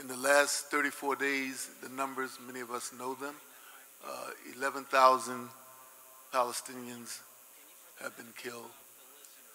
In the last 34 days, the numbers, many of us know them, uh, 11,000 Palestinians have been killed.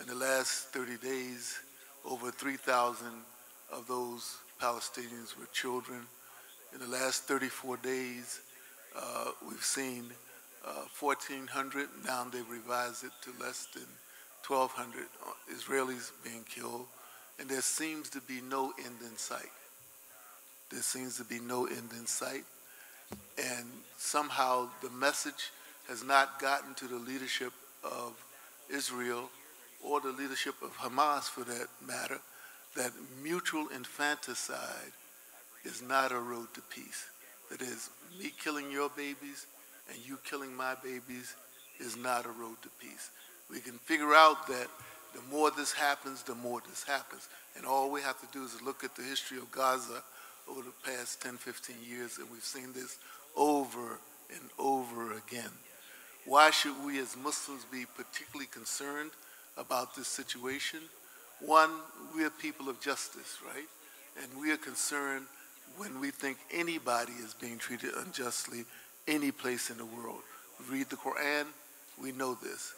In the last 30 days, over 3,000 of those Palestinians were children. In the last 34 days, uh, we've seen uh, 1,400. Now they've revised it to less than 1,200 Israelis being killed. And there seems to be no end in sight. There seems to be no end in sight. And somehow the message has not gotten to the leadership of Israel or the leadership of Hamas for that matter that mutual infanticide is not a road to peace. That is, me killing your babies and you killing my babies is not a road to peace. We can figure out that the more this happens, the more this happens. And all we have to do is look at the history of Gaza over the past 10, 15 years, and we've seen this over and over again. Why should we as Muslims be particularly concerned about this situation? One, we are people of justice, right? And we are concerned when we think anybody is being treated unjustly any place in the world. We read the Quran, we know this.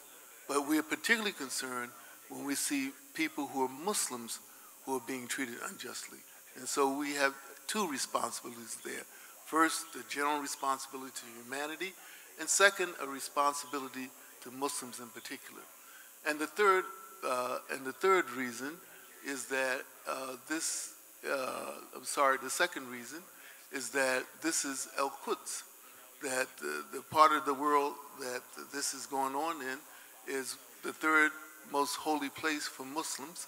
But we are particularly concerned when we see people who are Muslims who are being treated unjustly. And so we have two responsibilities there. First, the general responsibility to humanity, and second, a responsibility to Muslims in particular. And the third, uh, and the third reason is that uh, this, uh, I'm sorry, the second reason is that this is El Quds, that the, the part of the world that this is going on in is the third most holy place for Muslims,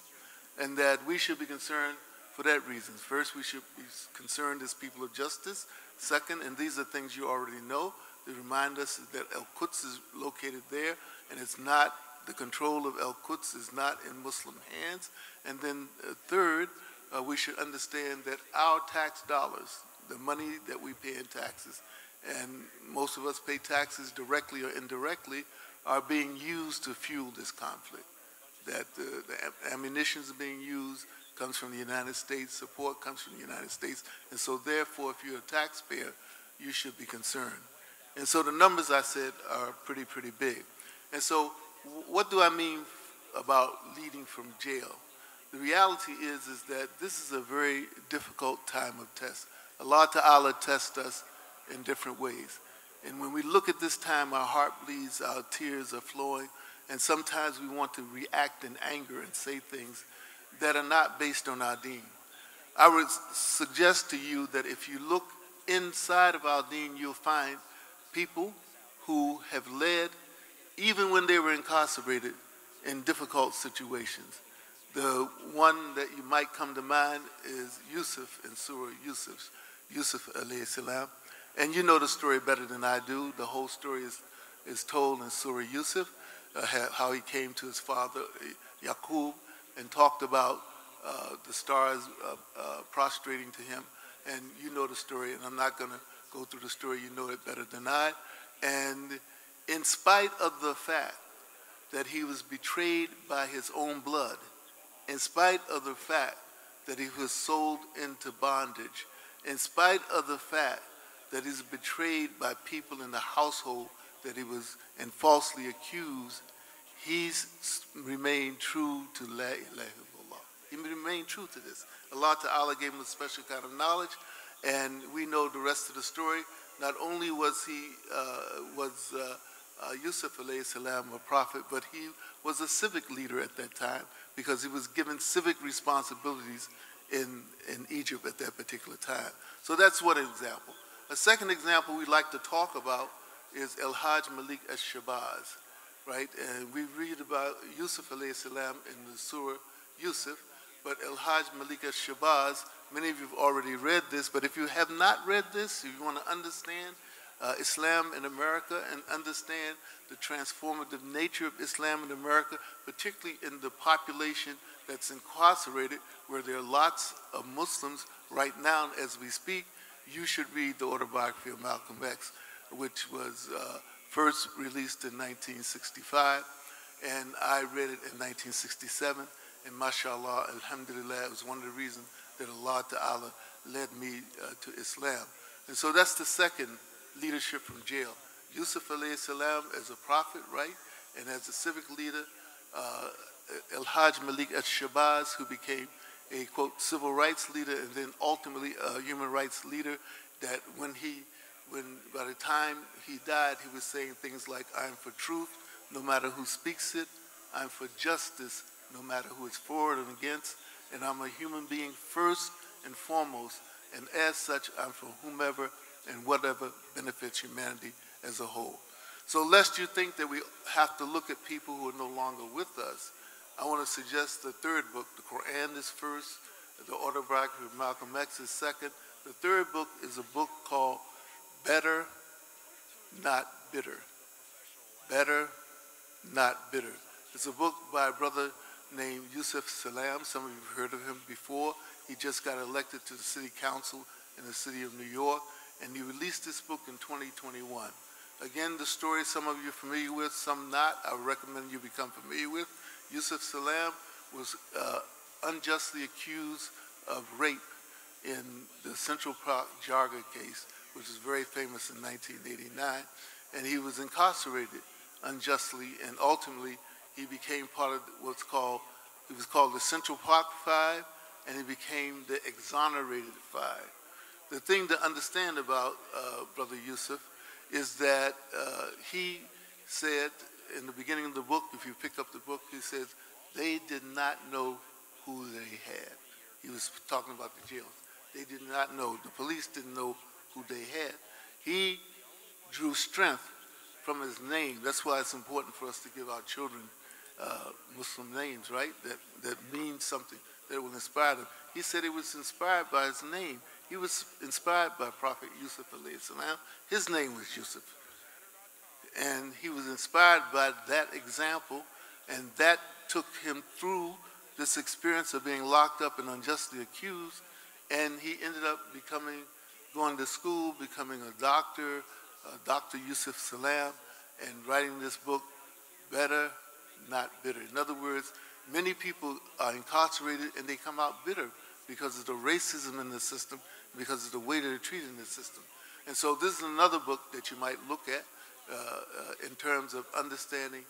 and that we should be concerned for that reason. First, we should be concerned as people of justice. Second, and these are things you already know, they remind us that El Quds is located there, and it's not, the control of El Quds is not in Muslim hands. And then uh, third, uh, we should understand that our tax dollars, the money that we pay in taxes, and most of us pay taxes directly or indirectly, are being used to fuel this conflict. That the, ammunition is being used comes from the United States, support comes from the United States, and so therefore, if you're a taxpayer, you should be concerned. And so the numbers I said are pretty, pretty big. And so what do I mean about leading from jail? The reality is, is that this is a very difficult time of test. Allah Ta'ala tests us in different ways. And when we look at this time, our heart bleeds, our tears are flowing, and sometimes we want to react in anger and say things that are not based on our deen. I would suggest to you that if you look inside of our deen, you'll find people who have led, even when they were incarcerated, in difficult situations. The one that you might come to mind is Yusuf in Surah Yusuf, Yusuf alayhi salam. And you know the story better than I do. The whole story is, is told in Surah Yusuf, how he came to his father, Yaqub, and talked about uh, the stars uh, uh, prostrating to him. And you know the story, and I'm not going to go through the story. You know it better than I. And in spite of the fact that he was betrayed by his own blood, in spite of the fact that he was sold into bondage, in spite of the fact that he's betrayed by people in the household that he was and falsely accused, he's remained true to La ilaha illallah. He remained true to this. Allah Ta'ala gave him a special kind of knowledge, and we know the rest of the story. Not only was he, uh, was uh, uh, Yusuf salam a prophet, but he was a civic leader at that time because he was given civic responsibilities in, in Egypt at that particular time. So that's one example. A second example we'd like to talk about is El Hajj Malik al-Shabazz, right? And we read about Yusuf alayhi salam in the Surah Yusuf, but El Hajj Malik al-Shabazz, many of you have already read this, but if you have not read this, if you want to understand uh, Islam in America and understand the transformative nature of Islam in America, particularly in the population that's incarcerated, where there are lots of Muslims right now as we speak, you should read the autobiography of Malcolm X, which was uh, first released in 1965, and I read it in 1967. And mashallah, alhamdulillah, it was one of the reasons that Allah Ta'ala led me uh, to Islam. And so that's the second leadership from jail. Yusuf alayhi salam as a prophet, right? And as a civic leader, uh, El Hajj Malik al-Shabazz, who became a quote civil rights leader and then ultimately a human rights leader. That when he, when by the time he died, he was saying things like, "I'm for truth, no matter who speaks it. I'm for justice, no matter who is for it and against. And I'm a human being first and foremost. And as such, I'm for whomever and whatever benefits humanity as a whole." So lest you think that we have to look at people who are no longer with us, I want to suggest the third book. The Quran is first, the autobiography of Malcolm X is second. The third book is a book called Better, Not Bitter. Better, Not Bitter. It's a book by a brother named Yusef Salaam. Some of you have heard of him before. He just got elected to the city council in the city of New York, and he released this book in 2021. Again, the story some of you are familiar with, some not. I recommend you become familiar with. Yusef Salaam was uh, unjustly accused of rape in the Central Park Jogger case, which was very famous in 1989, and he was incarcerated unjustly, and ultimately he became part of what's called, he was called the Central Park Five, and he became the exonerated five. The thing to understand about uh, Brother Yusuf is that uh, he said in the beginning of the book, if you pick up the book, he says, they did not know who they had. He was talking about the jails. They did not know. The police didn't know who they had. He drew strength from his name. That's why it's important for us to give our children uh, Muslim names, right? That, that means something, that will inspire them. He said he was inspired by his name. He was inspired by Prophet Yusuf salam. His name was Yusuf. And he was inspired by that example, and that took him through this experience of being locked up and unjustly accused, and he ended up becoming, going to school, becoming a doctor, uh, Dr. Yusef Salaam, and writing this book, Better, Not Bitter. In other words, many people are incarcerated and they come out bitter because of the racism in the system, because of the way they're treated in the system. And so this is another book that you might look at uh, uh, in terms of understanding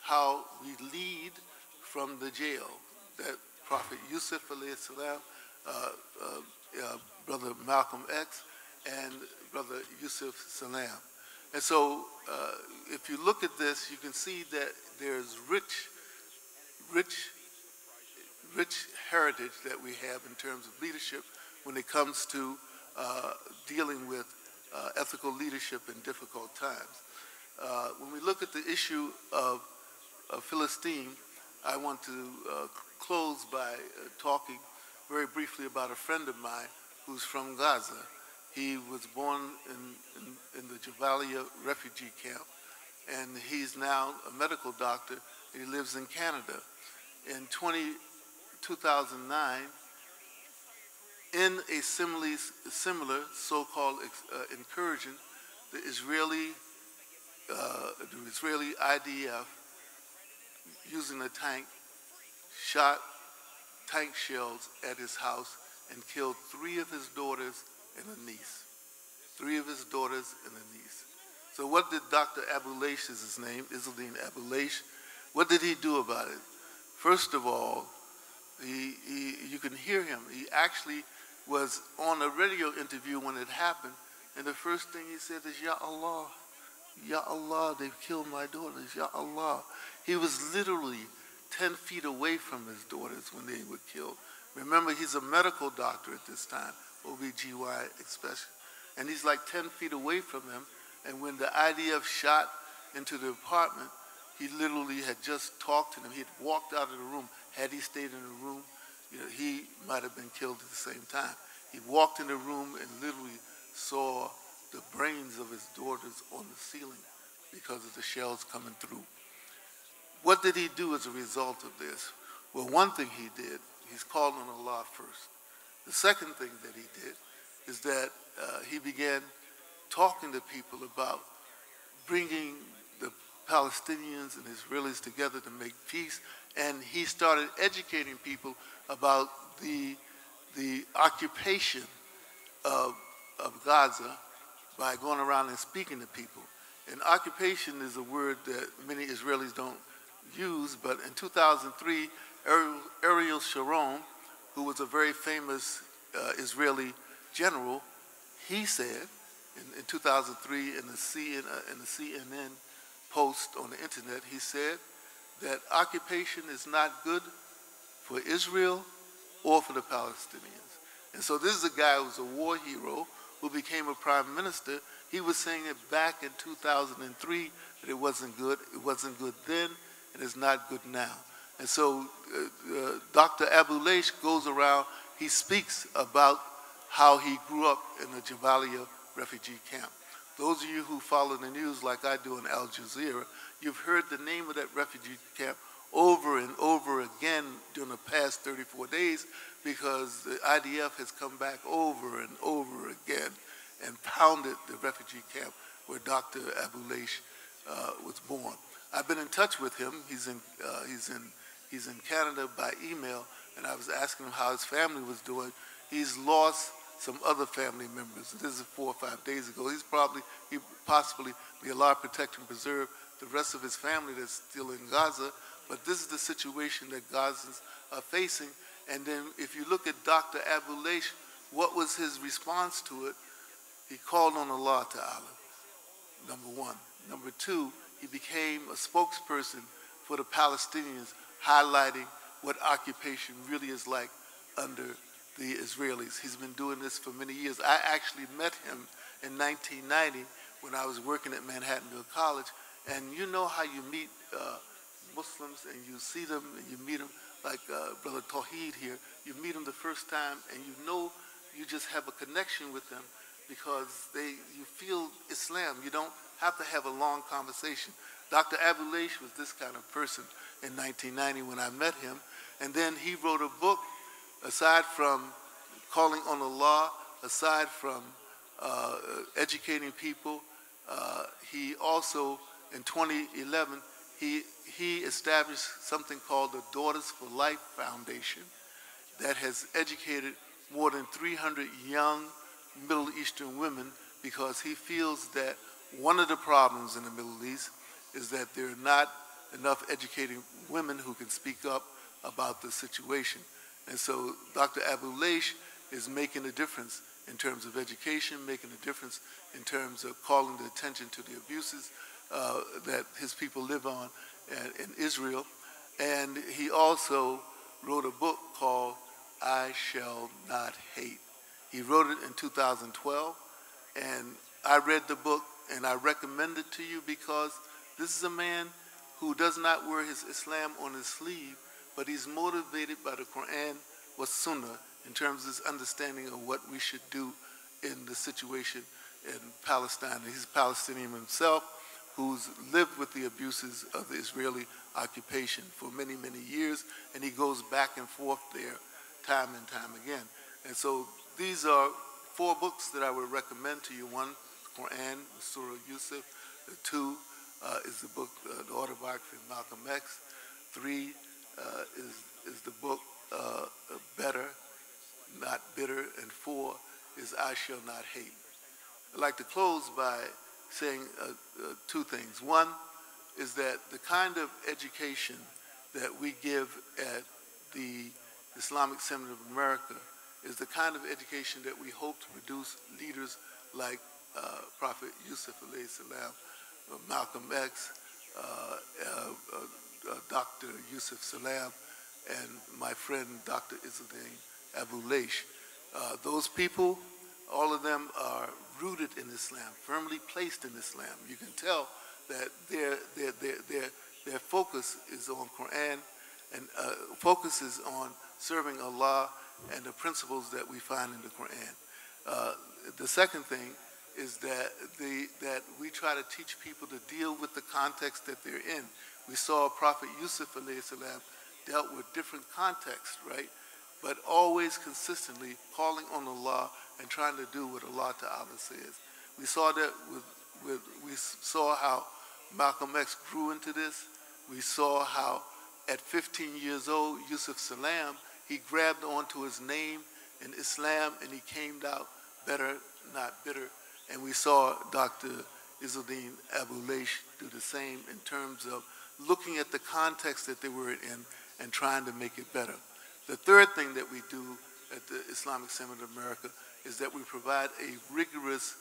how we lead from the jail that Prophet Yusuf salam, uh, uh, uh, Brother Malcolm X, and Brother Yusef Salaam. And so uh, if you look at this, you can see that there's rich, rich, rich heritage that we have in terms of leadership when it comes to dealing with ethical leadership in difficult times. Uh, when we look at the issue of, of Philistine, I want to uh, close by uh, talking very briefly about a friend of mine who's from Gaza. He was born in, in, in the Jabalia refugee camp, and he's now a medical doctor. He lives in Canada. In 20, 2009, in a similar so-called uh, incursion, the Israeli uh, the Israeli IDF, using a tank, shot tank shells at his house and killed three of his daughters and a niece. Three of his daughters and a niece. So what did Dr. Abuelaish is his name, Izzeldin Abuelaish, what did he do about it? First of all, he, he, you can hear him. He actually was on a radio interview when it happened, and the first thing he said is, Ya Allah, Ya Allah, they've killed my daughters. Ya Allah. He was literally 10 feet away from his daughters when they were killed. Remember, he's a medical doctor at this time, OB-GYN especially. And he's like 10 feet away from them. And when the IDF shot into the apartment, he literally had just talked to them. He had walked out of the room. Had he stayed in the room, you know, he might have been killed at the same time. He walked in the room and literally saw the brains of his daughters on the ceiling because of the shells coming through. What did he do as a result of this? Well, one thing he did, he's called on Allah first. The second thing that he did is that uh, he began talking to people about bringing the Palestinians and Israelis together to make peace, and he started educating people about the, the occupation of, of Gaza by going around and speaking to people. And occupation is a word that many Israelis don't use, but in 2003, Ariel, Ariel Sharon, who was a very famous uh, Israeli general, he said in, in 2003 in the, CNN, uh, in the CNN post on the internet, he said that occupation is not good for Israel or for the Palestinians. And so this is a guy who's a war hero who became a prime minister. He was saying it back in 2003 that it wasn't good. It wasn't good then, and it's not good now. And so uh, uh, Dr. Goes around, he speaks about how he grew up in the Jabalia refugee camp. Those of you who follow the news like I do in Al Jazeera, you've heard the name of that refugee camp over and over again during the past 34 days because the IDF has come back over and over again and pounded the refugee camp where Dr. Abu Leish uh, was born. I've been in touch with him. He's in, uh, he's, in, he's in Canada by email, and I was asking him how his family was doing. He's lost some other family members. This is four or five days ago. He's probably, he possibly, may Allah protect and preserve the rest of his family that's still in Gaza. But this is the situation that Gazans are facing. And then if you look at Dr. Abu Leish, what was his response to it? He called on Allah Ta'ala, number one. Number two, he became a spokesperson for the Palestinians, highlighting what occupation really is like under the Israelis. He's been doing this for many years. I actually met him in 1990 when I was working at Manhattanville College. And you know how you meet uh, Muslims and you see them and you meet them like uh, Brother Tawheed here. You meet them the first time and you know you just have a connection with them because they you feel Islam. You don't have to have a long conversation. Dr. Abu Leish was this kind of person in 1990 when I met him. And then he wrote a book aside from calling on the law, aside from uh, educating people, uh, he also, in 2011, he, he established something called the Daughters for Life Foundation that has educated more than 300 young Middle Eastern women because he feels that one of the problems in the Middle East is that there are not enough educated women who can speak up about the situation. And so Dr. Abuelaish is making a difference in terms of education, making a difference in terms of calling the attention to the abuses uh, that his people live on in, in Israel. And he also wrote a book called I Shall Not Hate. He wrote it in 2012, and I read the book and I recommend it to you because this is a man who does not wear his Islam on his sleeve, but he's motivated by the Quran or Sunnah in terms of his understanding of what we should do in the situation in Palestine. He's a Palestinian himself who's lived with the abuses of the Israeli occupation for many, many years, and he goes back and forth there time and time again. And so these are four books that I would recommend to you. One, Quran, Surah Yusuf. Two uh, is the book, uh, the autobiography of Malcolm X. Three, uh, is, is the book uh, Better, Not Bitter, and four is I Shall Not Hate. I'd like to close by saying uh, uh, two things. One is that the kind of education that we give at the Islamic Center of America is the kind of education that we hope to produce leaders like Prophet Yusuf alayhi salam, Malcolm X, uh, uh, uh, Dr. Yusef Salaam and my friend Dr. Izzeldin Abu Leish. Uh, those people, all of them are rooted in Islam, firmly placed in Islam. You can tell that their, their, their, their, their focus is on Quran and uh, focuses on serving Allah and the principles that we find in the Quran. Uh, the second thing is that, the, that we try to teach people to deal with the context that they're in. We saw Prophet Yusuf salam dealt with different contexts, right? But always consistently calling on Allah and trying to do what Allah Ta'ala says. We saw that with, with we saw how Malcolm X grew into this. We saw how at 15 years old, Yusef Salaam, he grabbed onto his name in Islam and he came out better, not bitter. And we saw Dr. Izzeldin Abu Leish do the same in terms of looking at the context that they were in and trying to make it better. The third thing that we do at the Islamic Center of America is that we provide a rigorous,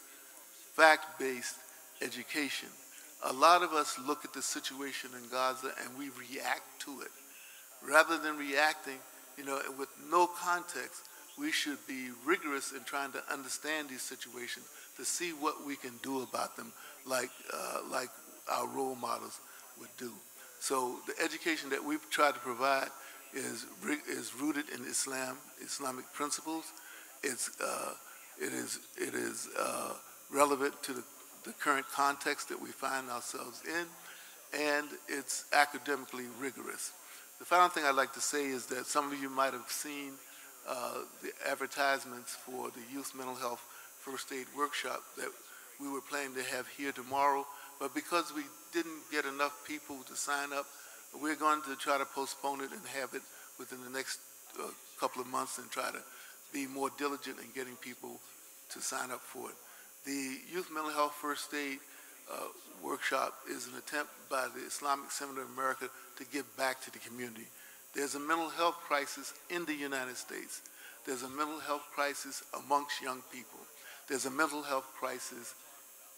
fact-based education. A lot of us look at the situation in Gaza and we react to it. Rather than reacting, you know, with no context, we should be rigorous in trying to understand these situations to see what we can do about them, like uh, like our role models would do. So the education that we've tried to provide is is rooted in Islam, Islamic principles. It's uh, it is it is uh, relevant to the, the current context that we find ourselves in, and it's academically rigorous. The final thing I'd like to say is that some of you might have seen uh, the advertisements for the Youth Mental Health First Aid Workshop that we were planning to have here tomorrow, but because we didn't get enough people to sign up, we're going to try to postpone it and have it within the next uh, couple of months and try to be more diligent in getting people to sign up for it. The Youth Mental Health First Aid uh, workshop is an attempt by the Islamic Center of America to give back to the community. There's a mental health crisis in the United States. There's a mental health crisis amongst young people. There's a mental health crisis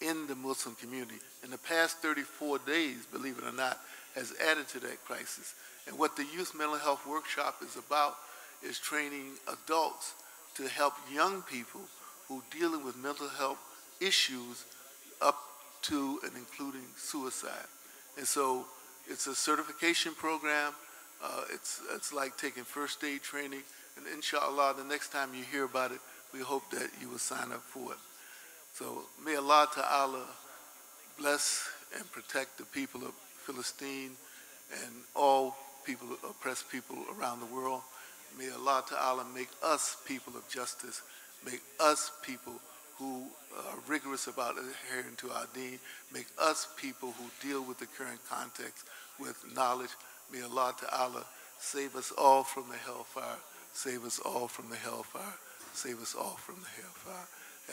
in the Muslim community. In the past 34 days, believe it or not, has added to that crisis. And what the Youth Mental Health Workshop is about is training adults to help young people who are dealing with mental health issues up to and including suicide. And so it's a certification program. Uh, it's, it's like taking first aid training. And inshallah, the next time you hear about it, we hope that you will sign up for it. So may Allah Ta'ala bless and protect the people of Philistine and all people, oppressed people around the world. May Allah Ta'ala make us people of justice, make us people who are rigorous about adhering to our deen, make us people who deal with the current context with knowledge. May Allah Ta'ala save us all from the hellfire, save us all from the hellfire, save us all from the hellfire.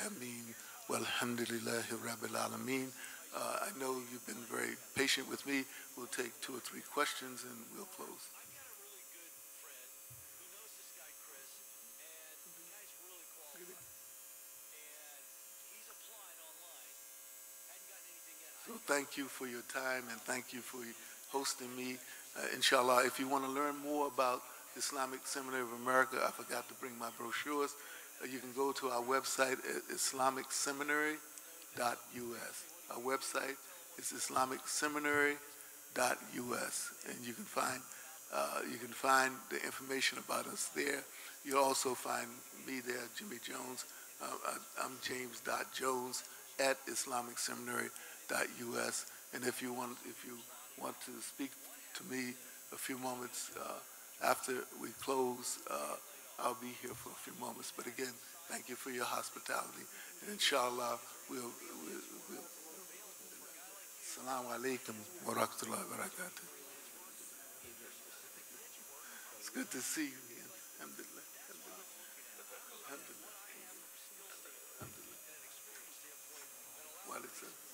Ameen. Walhamdulillahi Rabbil Alameen. Uh, I know you've been very patient with me. We'll take two or three questions and we'll close. So thank you for your time and thank you for hosting me. Uh, inshallah, if you want to learn more about Islamic Seminary of America, I forgot to bring my brochures. Uh, you can go to our website at islamicseminary.us. Our website is islamicseminary.us, and you can find uh, you can find the information about us there. You'll also find me there, Jimmy Jones. Uh, I'm James.Jones at islamicseminary.us. And if you want, if you want to speak to me a few moments uh, after we close, uh, I'll be here for a few moments. But again, thank you for your hospitality. And inshallah, we'll, we'll, we'll Assalamu alaikum wa rahmatullahi wa barakatuh. It's good to see you again. Alhamdulillah. Alhamdulillah. Alhamdulillah. Alhamdulillah.